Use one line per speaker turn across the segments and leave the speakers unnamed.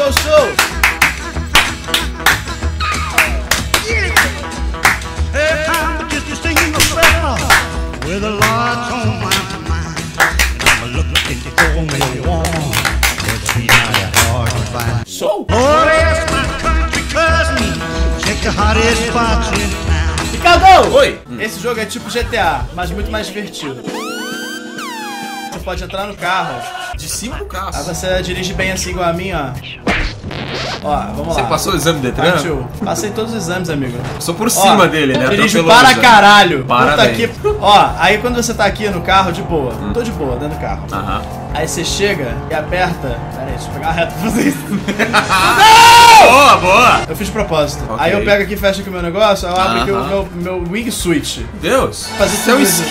show, show!
Hey, I'm just singing a prayer with a lot on my mind. And I'm looking for me one, but she's not hard to find.
Show!
Oh, that's my country cousin. Check the hottest spots in town.
Ricardão!
Oi.
Esse jogo é tipo GTA, mas muito mais divertido. Você pode entrar no carro,
De cima do
aí
carro.
você dirige bem assim igual a mim, ó. Ó, vamos
Você
lá.
passou o exame Detran?
Partiu. Passei todos os exames, amigo.
Sou por cima
Ó,
dele, né?
Dirijo para caralho.
Parabéns.
Puta que... Ó, aí quando você tá aqui no carro, de boa.
Hum.
Tô de boa, dentro do carro.
Aham.
Aí você chega e aperta. Pera aí, deixa eu pegar uma reta pra fazer isso.
Boa, boa!
Eu fiz de propósito.
Ok.
Aí eu pego aqui, fecho aqui o meu negócio, eu abro aqui o meu, meu wingsuit.
Deus,
Fazer
você é
isso.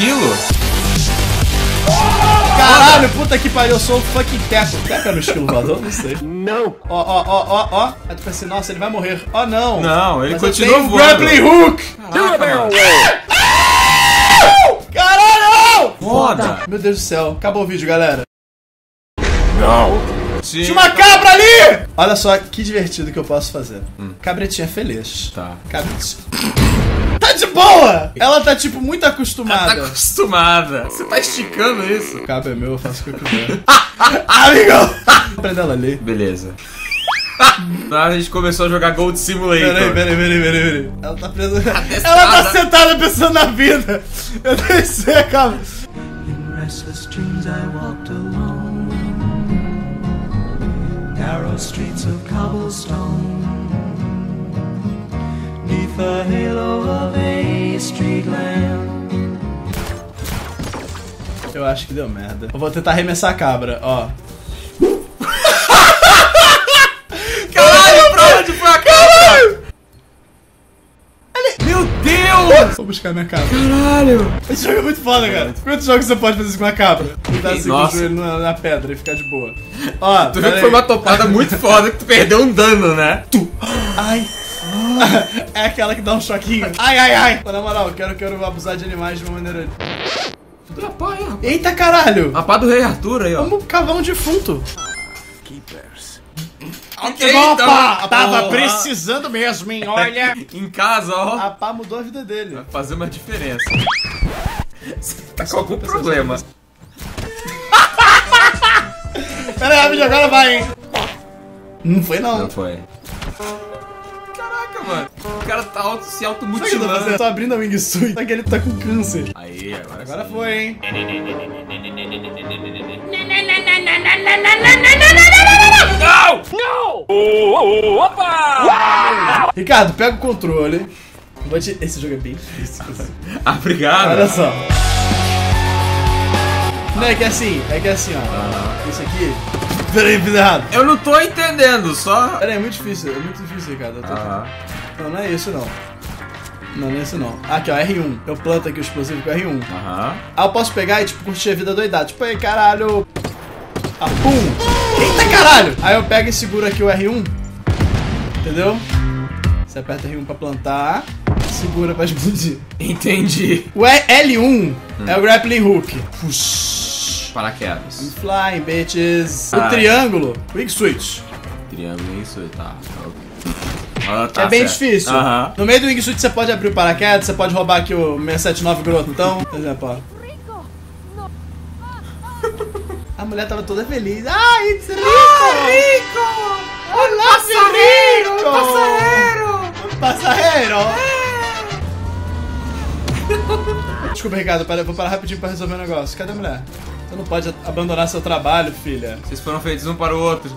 Caralho, puta que pariu, eu sou o fucking Teco. Teco era no estilo voador? Não sei.
Não.
Ó, ó, ó, ó, ó. Aí tu pensa assim, nossa, ele vai morrer. Ó, não.
Não, ele
Mas eu
continua
tenho um
voando.
grappling hook.
Caraca.
Caralho!
Foda.
Meu Deus do céu. Acabou o vídeo, galera.
Sim.
Tinha uma cabra ali! Olha só que divertido que eu posso fazer. Cabretinha feliz.
Tá.
Cabretinha. Tá de boa! Ela tá, tipo, muito
Tá
acostumada.
acostumada. Você tá esticando isso.
O cabo é meu, eu faço o que eu quiser. Amigo! Prenda ela ali.
Beleza. a gente começou a jogar Gold Simulator.
Peraí, peraí, peraí, peraí, peraí. Ela tá presa.
Adestrada.
Ela tá sentada pensando na vida. Eu desci a cabra.
In restless dreams I walked alone Narrow streets of cobblestone the halo of a street lamp
Eu acho que deu merda. Eu vou tentar arremessar a cabra, ó.
Caralho, pra onde foi a cabra? Meu Deus!
Vou buscar minha cabra.
Caralho!
Esse jogo é muito foda, cara. Quantos jogos você pode fazer isso com uma cabra? Botar assim com o
Nossa.
joelho na, na pedra e ficar de boa. Ó,
Tu viu que foi uma topada muito foda que tu perdeu um dano, né?
Ai. É aquela que dá um choquinho. Ai, ai, ai. Pô, na moral, eu quero, quero abusar de animais de uma maneira. Eita caralho!
A pá do rei Arthur aí, ó.
Vamos cavar um defunto.
Ok,
Opa! Tava
porra.
precisando mesmo, hein? Olha.
Em casa, ó.
A pá mudou a vida dele.
Vai fazer uma diferença. Você tá com algum problema.
Pera aí, agora vai, hein? Não foi não.
Não foi. Caraca, mano. O cara tá auto, se automutilando.
Eu tô abrindo a wingsuit. Só que ele tá com câncer.
Aí, agora
Agora
sim.
foi, hein? Ricardo, pega o controle. Te... Esse jogo é bem difícil.
Ah, obrigado.
Olha só. Não, é que assim, é que assim, ó. Isso aqui. Peraí, fiz errado.
Eu não tô entendendo, só.
Peraí, é muito difícil, é muito difícil, Ricardo.
Aham.
Não, não é isso não. Não, não é isso não. Aqui, ó, R1. Eu planto aqui o explosivo com R1.
Aham.
Aí eu posso pegar e, tipo, curtir a vida doidada. Tipo, aí, caralho. Ah, pum. Eita, caralho. Aí eu pego e seguro aqui o R1. Entendeu? Você aperta R1 pra plantar, segura pra explodir.
Entendi.
O E- L1 é o grappling hook. Push.
Paraquedas.
Flying, bitches. O
Ah.
triângulo, wing switch.
Triângulo, isso, tá. Ah, tá
é bem
certo.
difícil.
Aham.
No meio do wing switch você pode abrir o paraquedas, você pode roubar aqui o 679 grotão. Por exemplo, ó. A mulher tava toda feliz. Ah, it's Rico!
Rico!
Olá, Rico!
Passageiro!
Passageiro! Desculpa, Ricardo, para- vou parar rapidinho pra resolver um negócio. Cadê a mulher? Você não pode abandonar seu trabalho, filha.
Vocês foram feitos um para o outro.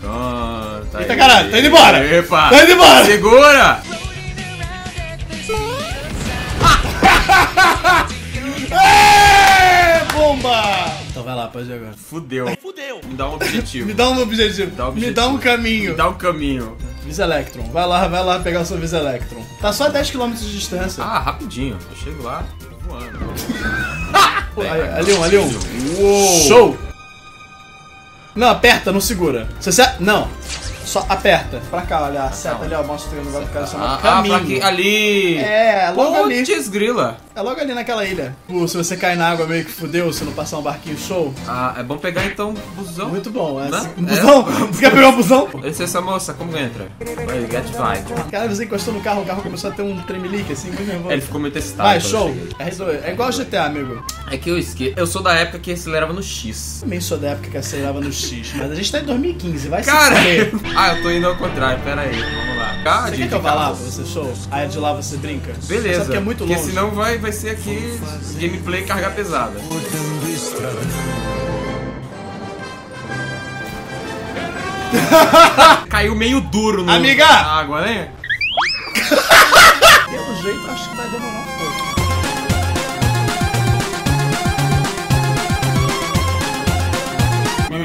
Pronto.
Eita
aí.
caralho, tá indo embora!
Epa!
Tá indo embora!
Segura!
Ê, bomba! Então vai lá, pode ir agora.
Fudeu. Fudeu. Me dá um objetivo.
Me dá um objetivo.
Dá um
Me
objetivo.
dá um caminho.
Me dá um caminho.
Visa Electron. Vai lá, vai lá pegar o seu Visa Electron. Tá só a 10km de distância.
Ah, rapidinho. Eu chego lá voando.
Ali um, ali um.
Uou!
Show! Não, aperta, não segura. Se você. Não. Só aperta. Pra cá, olha. A seta ali, ó. Mostra o negócio do cara
Ah, ah, pra ali.
É, logo ali.
Putz, grila.
É logo ali naquela ilha. Pô, se você cair na água meio que fudeu, se não passar um barquinho show.
Ah, é bom pegar então busão.
Muito bom, é
Não?
assim.
É?
Busão? Você quer pegar o busão?
Licença, moça, como entra? Oi, get vibe.
Cara, você encostou no carro, o carro começou a ter um tremelique, assim, muito nervoso.
Ele ficou muito excitado.
Vai, show.
eu cheguei.
R2. É igual GTA, amigo.
É que eu esqueci. Eu sou da época que acelerava no X.
Também sou da época que acelerava no X, mas a gente tá em 2015, vai
Cara!
se
ah, eu tô indo ao contrário, pera aí, vamos lá. Ah,
Você quer que eu vá lá pra você show? Aí de lá você brinca?
Beleza.
Sabe que é muito
Porque
longe.
senão vai, vai ser aqui gameplay carga pesada. Caiu meio duro no
Amiga!
na água, né?
Pelo jeito, acho que vai demorar um pouco.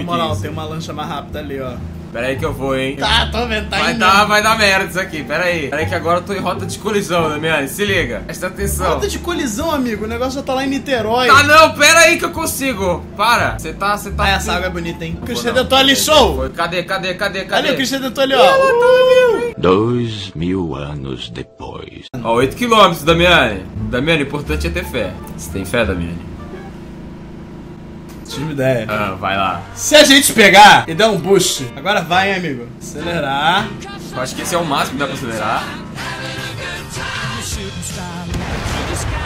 Moral,
1015.
tem uma lancha mais rápida ali, ó.
Pera aí que eu vou, hein?
Tá, tô vendo, tá
Vai
indo.
dar, vai dar merda isso aqui, pera aí. Pera aí que agora eu tô em rota de colisão, Damiani. Se liga, presta atenção.
Rota de colisão, amigo. O negócio já tá lá em Niterói.
Ah não, pera aí que eu consigo. Para, você tá, você tá...
Ah, essa água é bonita, hein?
Não,
Redentor ali, show!
Cadê, cadê, cadê, cadê?
Ali, o Cristo Redentor ali, ó.
Dois mil anos depois.
Ó, 8km, Damiani. Damiani, o importante é ter fé. Você tem fé, Damiani?
Tive ideia.
Ah, vai lá.
Se a gente pegar e der um boost, agora vai, hein, amigo. Acelerar.
Eu acho que esse é o máximo que dá pra acelerar.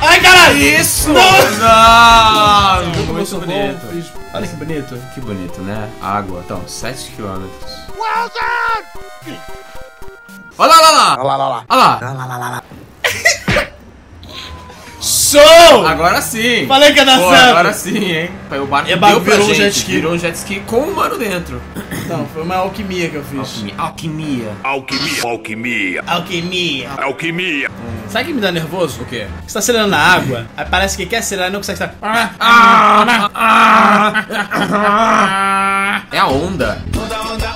Ai, caralho!
Isso!
Não!
Não! Muito
bom?
bonito.
Fiz- Olha que bonito.
Que bonito, né? Água. Então, 7km. Olha lá, olha lá! Olha lá, olha lá!
Show!
Agora sim!
Falei que ia dar
Pô,
certo.
agora sim, hein? O barco
E o barco
deu
virou um jet ski.
Virou um jet ski com um mano dentro.
Não, foi uma alquimia que eu fiz.
Alquimia. Alquimia.
Alquimia. Alquimia.
Alquimia.
Alquimia.
Sabe o que me dá nervoso?
O quê?
Você tá acelerando na água, aí parece que quer acelerar e não consegue acelerar.
É a onda. Onda,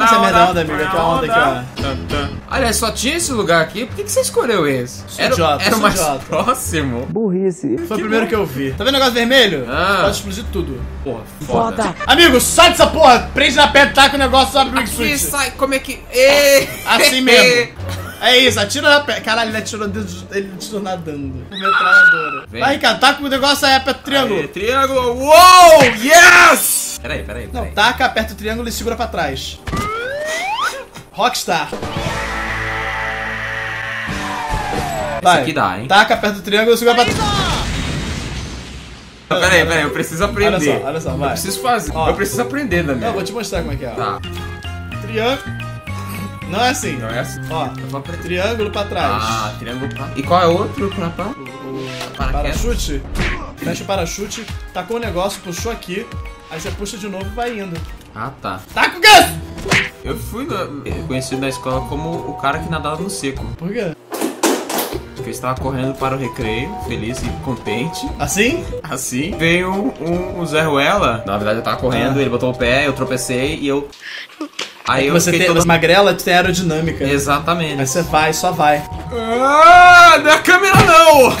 Essa é a minha onda, amigo. Aqui é a onda aqui,
Olha, só tinha esse lugar aqui. Por que, que você escolheu esse? era
idiota,
era
sou
o mais
idiota.
próximo.
Foi o primeiro que eu vi. Tá vendo o negócio vermelho?
Ah.
Pode explodir tudo.
Porra, foda.
Amigo, sai dessa porra! Prende na pedra, taca o negócio, abre o
Aqui
Switch.
sai, como é que... Ê!
Assim mesmo. É isso, atira na pedra. Caralho, ele atirou dentro, ele atirou nadando. Com metralhadora.
Vem.
Vai, Ricardo, taca o negócio aí, aperta o triângulo.
Aí, triângulo. Uou! Yes! Peraí, peraí,
Não,
peraí.
taca, aperta o triângulo e segura pra trás. Rockstar. Vai.
aqui dá, hein?
Taca, aperta o triângulo e segura pra trás.
Não, Peraí, peraí, eu preciso aprender.
Olha só, olha só, vai.
Eu preciso fazer.
Ó.
Eu preciso aprender,
Não, eu
Daniel.
vou te mostrar como é que é. ó.
Tá.
Triângulo. Não é assim.
Não é assim.
Ó, triângulo pra trás.
Ah, triângulo pra... E qual é o outro pra
O
Paraquedas?
parachute. Fecha o parachute, tacou o negócio, puxou aqui. Aí você puxa de novo e vai indo.
Ah, tá.
Taca o ganso!
Eu fui no- conhecido na escola como o cara que nadava no seco.
Por quê?
Porque eu estava correndo para o recreio, feliz e contente.
Assim?
Assim, veio um, um, um Zé Ruela. Na verdade, eu tava correndo,
Ah.
ele botou o pé, eu tropecei e eu. Aí eu
você tem
todo...
magrela, tu tem aerodinâmica. Aí
Exatamente.
você vai, só vai.
Ah, não é a câmera não!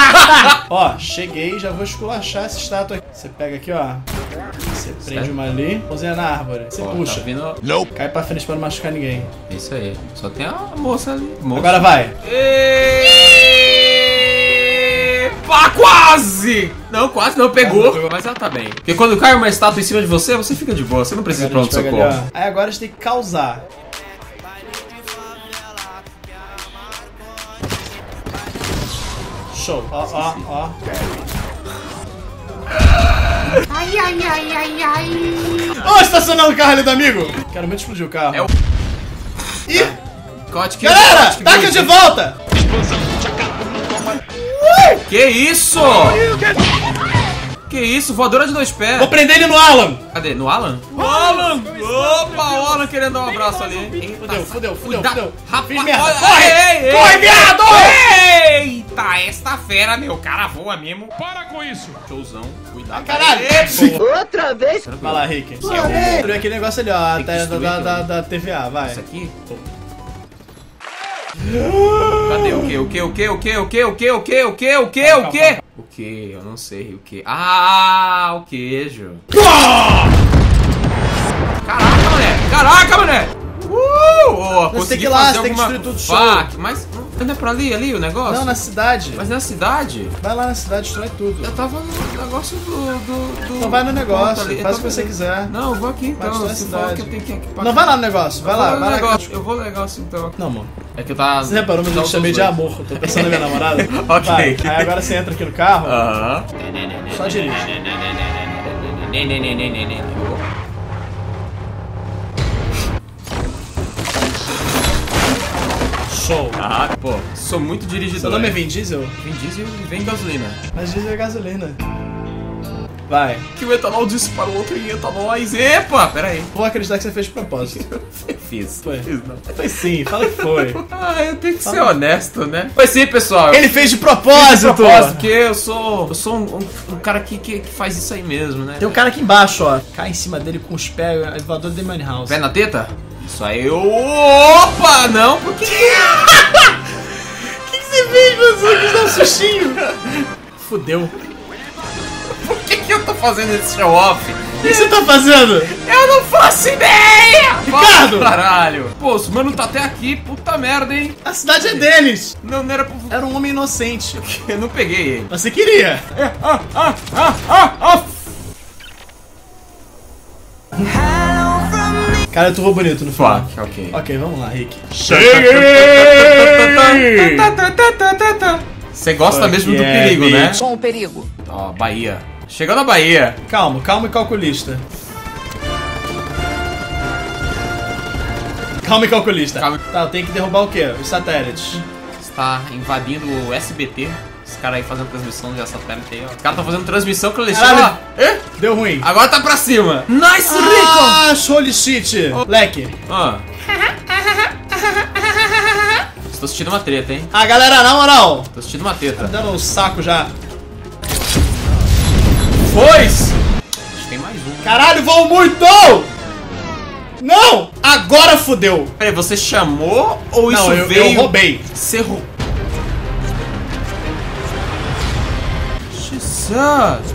Ó, cheguei, já vou esculachar essa estátua aqui. Você pega aqui, ó. Você prende
Sério?
uma ali, pousinha na árvore. Você
Ó,
puxa.
Tá vindo...
Cai pra frente pra não machucar ninguém.
Isso aí. Só tem a moça ali. Moça.
Agora vai.
Epa, quase! Não, quase não, pegou. Mas ela tá bem. Porque quando cai uma estátua em cima de você, você fica de boa. Você não precisa de
a
pronto-socorro.
ó. Aí agora a gente tem que causar. Show. Ó, ó, ó.
Ai, ai, ai, ai, ai.
Ó, estacionando o carro ali do amigo. Quero muito explodir o carro.
É o-
Ih,
Cote que
galera, taca de volta.
Que isso? Que isso? Voadora de dois pés.
Vou prender ele no Alan.
Cadê? No Alan? O Alan! Opa, o Alan querendo dar um abraço ali.
Fudeu, fudeu, fudeu, fudeu.
Rapaz,
merda. Corre!
Ei, ei,
Corre, viado!
Eita, esta fera, meu cara voa mesmo.
Para com isso!
Showzão. Cuidado.
Caralho.
Outra vez?
Vai lá, Rick. Destruiu aquele negócio ali, ó.
destruir
da, da,
tudo.
da TVA, vai.
Isso aqui? Cadê o que? O que? O que? O que? O que? O que? O que? O que? O que? O que? O que? Eu não sei o que. Ah, o queijo. Caraca, mané! Caraca,
mané! Uh! Oh, consegui
fazer
alguma... Tem que
lá, tem que
destruir tudo show.
Mas não é pra ali, ali o negócio?
Não, na cidade.
Mas na cidade?
Vai lá na cidade, destrói tudo.
Eu tava no negócio do... do, do
Então vai no negócio,
ali.
faz o que você quiser.
Não, eu vou aqui
Vai
então.
destrói a
Você
cidade.
que eu tenho que ir aqui pra
Não, vai lá no negócio, vai
Eu
lá,
vou no
vai lá.
negócio. Eu vou no negócio então.
Não, mano.
É que eu tava...
Você reparou, mas eu te chamei de amor. Tô pensando na minha namorada.
Ok.
Vai. Aí agora você entra aqui no carro,
Aham.
só dirige. Show.
Ah, pô, sou muito dirigidor.
Seu nome é Vin Diesel?
Vem diesel e vem gasolina.
Mas diesel é gasolina. Vai.
Que o etanol disparou outro em etanóis. Epa, pera aí.
Vou acreditar que você fez de propósito.
Fiz.
Foi.
Fiz, não.
Foi sim, fala que foi.
Ah, eu tenho que ser honesto, né? Foi sim, pessoal.
Ele fez de
Fiz
propósito!
de propósito, porque eu sou, eu sou um, um- um cara que, que, que faz isso aí mesmo, né?
Tem um cara aqui embaixo, ó. Cai em cima dele com os pés, elevador de Money House.
Pé na teta? Isso aí. Opa, não, porque...
O que, que você fez, professor? Quis dar um sustinho. Fudeu.
Por que, que eu tô fazendo esse show off?
O que, você tá fazendo?
Eu não faço ideia!
Ricardo!
Caralho! Pô, o mano tá até aqui, puta merda, hein?
A cidade é deles.
Não, não era pra...
Era um homem inocente.
Eu não peguei ele.
Você queria.
Ah, ah, ah, ah!
Cara, eu tô bonito no final.
Fuck, ok.
Ok, vamos lá, Rick.
Você gosta
Fuck
mesmo do
yeah,
perigo, né?
bitch.
Com o perigo.
Ó, Bahia. Chegou na Bahia.
Calma, calma e calculista. Calma e calculista.
Calma.
Tá, eu tenho que derrubar o quê? Os satélites.
Está invadindo o SBT. Esse cara aí fazendo transmissão de satélite aí, ó. Os caras tá fazendo transmissão que
Caralho.
lá. Ê?
Deu ruim.
Agora tá pra cima. Nice, Rico!
Ah, holy shit. Leque.
Ah. Estou assistindo uma treta, hein?
Ah, galera, na moral.
Tô assistindo uma treta.
Dando o saco já.
Pois! Acho que tem mais um.
Caralho, vou muito! Não! Agora fudeu.
Peraí, você chamou ou isso
Não, eu,
veio...
eu roubei.
Você roubou. Jesus!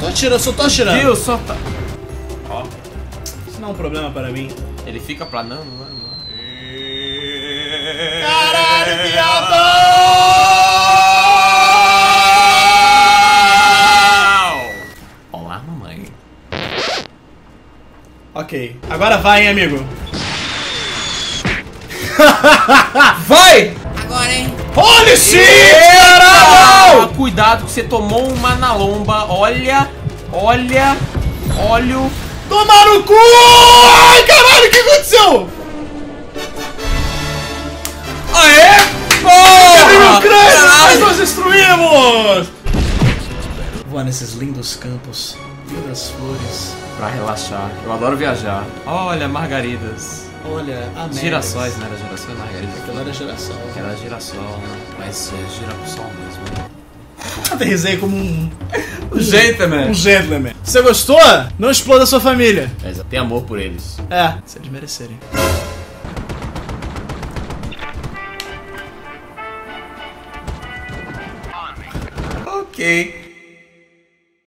Tô atirando, só tô atirando.
Deus, só tá...
Isso não é um problema para mim.
Ele fica planando, não é? Não é?
Caralho,
Olá, mamãe.
Ok, agora vai, hein, amigo.
Vai!
Holy shit,
Ah,
caralho!
Cuidado que você tomou uma na lomba. Olha, olha, óleo.
Tomar no cu! Ai, caralho, o que aconteceu?
Aê!
Meu
Porra!
crânio, mas nós destruímos! Voar nesses lindos campos, lindas flores.
Pra relaxar. Eu adoro viajar. Olha, margaridas.
Olha, amélias.
Girassóis, né? Era girassóis margaridas.
Aquela era geração.
Era girassol, né? Mas é girassol mesmo.
Aterrisei como um,
jeito, né?
um gentleman. Você gostou? Não exploda sua família.
Mas tem amor por eles.
É, se eles merecerem.
Ok.